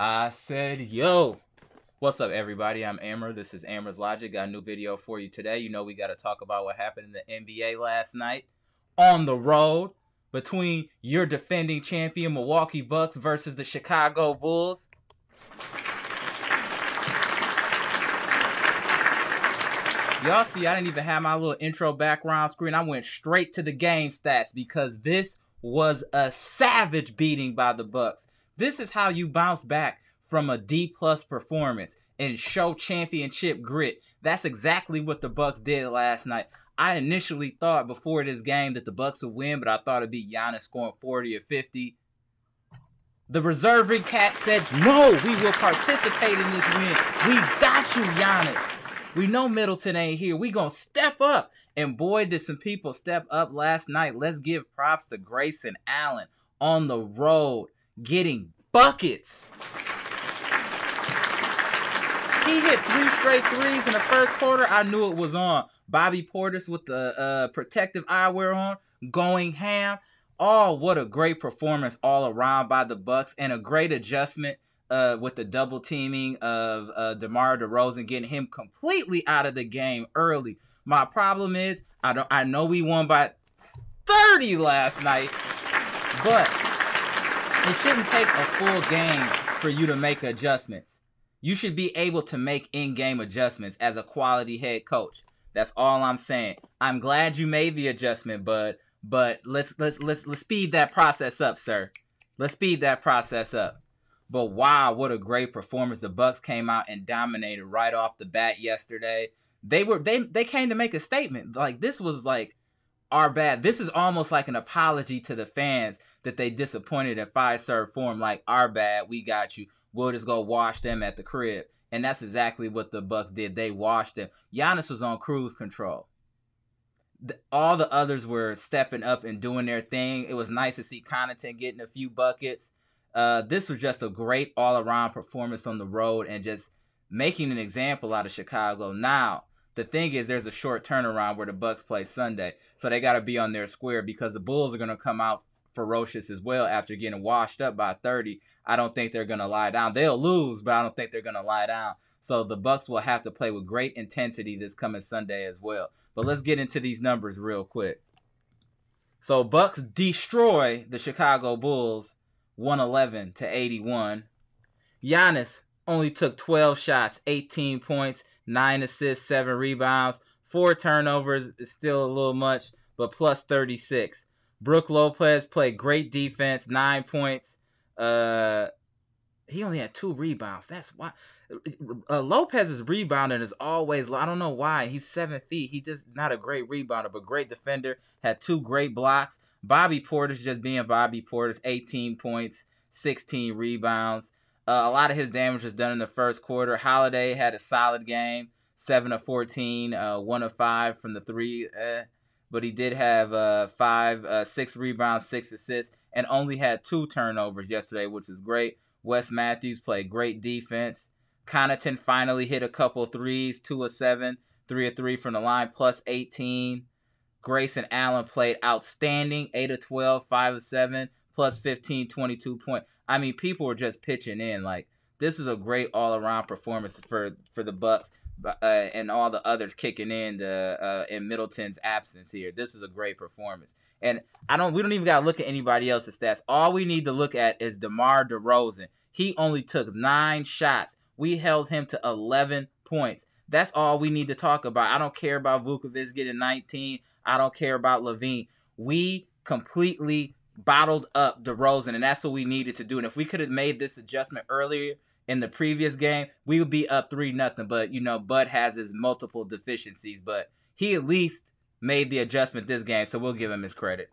I said, yo. What's up, everybody? I'm Amara. This is Amara's Logic. Got a new video for you today. You know, we got to talk about what happened in the NBA last night on the road between your defending champion Milwaukee Bucks versus the Chicago Bulls. Y'all see, I didn't even have my little intro background screen. I went straight to the game stats because this was a savage beating by the Bucks. This is how you bounce back from a D plus performance and show championship grit. That's exactly what the Bucks did last night. I initially thought before this game that the Bucks would win, but I thought it'd be Giannis scoring 40 or 50. The reserving cat said, "No, we will participate in this win. We got you, Giannis. We know Middleton ain't here. We gonna step up." And boy, did some people step up last night. Let's give props to Grayson Allen on the road, getting buckets. He hit three straight threes in the first quarter. I knew it was on. Bobby Portis with the uh, protective eyewear on, going ham. Oh, what a great performance all around by the Bucks, and a great adjustment uh, with the double teaming of uh, DeMar DeRozan, getting him completely out of the game early. My problem is, I don't. I know we won by 30 last night, but it shouldn't take a full game for you to make adjustments. You should be able to make in-game adjustments as a quality head coach. That's all I'm saying. I'm glad you made the adjustment, but but let's let's let's let's speed that process up, sir. Let's speed that process up. But wow, what a great performance. The Bucks came out and dominated right off the bat yesterday. They were they they came to make a statement. Like this was like our bad. This is almost like an apology to the fans that they disappointed in Fiserv Forum. Like our bad, we got you. We'll just go wash them at the crib. And that's exactly what the Bucks did. They washed them. Giannis was on cruise control. The, all the others were stepping up and doing their thing. It was nice to see Connaughton getting a few buckets. Uh, this was just a great all-around performance on the road and just making an example out of Chicago. Now, the thing is, there's a short turnaround where the Bucks play Sunday, so they got to be on their square because the Bulls are going to come out ferocious as well after getting washed up by 30. I don't think they're going to lie down. They'll lose, but I don't think they're going to lie down. So the Bucks will have to play with great intensity this coming Sunday as well. But let's get into these numbers real quick. So Bucks destroy the Chicago Bulls 111 to 81. Giannis only took 12 shots, 18 points, 9 assists, 7 rebounds, 4 turnovers is still a little much, but plus 36. Brook Lopez played great defense, 9 points, uh, he only had two rebounds. That's why. Uh, Lopez's rebounding is always. I don't know why. He's seven feet. He just not a great rebounder, but great defender. Had two great blocks. Bobby Portis just being Bobby Portis, 18 points, 16 rebounds. Uh, a lot of his damage was done in the first quarter. Holiday had a solid game, seven of 14, uh, one of five from the three. Eh but he did have uh, five, uh, six rebounds, six assists, and only had two turnovers yesterday, which is great. Wes Matthews played great defense. Connaughton finally hit a couple threes, two of seven, three of three from the line, plus 18. Grayson Allen played outstanding, 8 of 12, 5 of 7, plus 15, 22 point. I mean, people were just pitching in. Like, this was a great all around performance for, for the Bucks uh, and all the others kicking in to, uh, in Middleton's absence here. This was a great performance, and I don't. We don't even got to look at anybody else's stats. All we need to look at is DeMar DeRozan. He only took nine shots. We held him to 11 points. That's all we need to talk about. I don't care about Vucevic getting 19. I don't care about LaVine. We completely bottled up DeRozan, and that's what we needed to do. And if we could have made this adjustment earlier, in the previous game, we would be up three nothing. But you know, Bud has his multiple deficiencies, but he at least made the adjustment this game, so we'll give him his credit.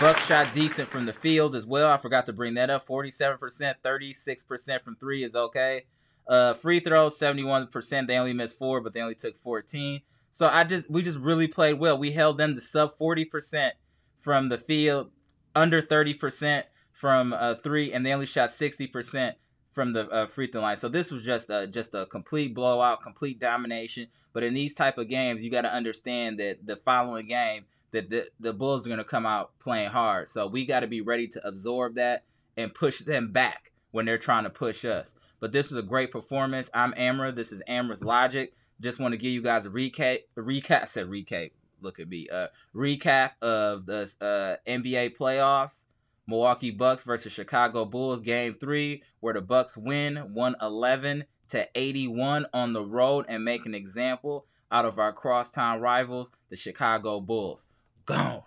Buck shot decent from the field as well. I forgot to bring that up. 47%, 36% from three is okay. Uh, free throws, 71%. They only missed four, but they only took 14. So I just we just really played well. We held them to sub 40% from the field under 30% from uh, three, and they only shot 60% from the uh, free throw line. So this was just a, just a complete blowout, complete domination. But in these type of games, you got to understand that the following game, that the, the Bulls are going to come out playing hard. So we got to be ready to absorb that and push them back when they're trying to push us. But this is a great performance. I'm Amara. This is Amara's Logic. Just want to give you guys a recap. A recap. I said recap. Look at me. Uh, recap of the uh, NBA playoffs. Milwaukee Bucks versus Chicago Bulls game three, where the Bucks win 111 to 81 on the road and make an example out of our crosstown rivals, the Chicago Bulls. Gone.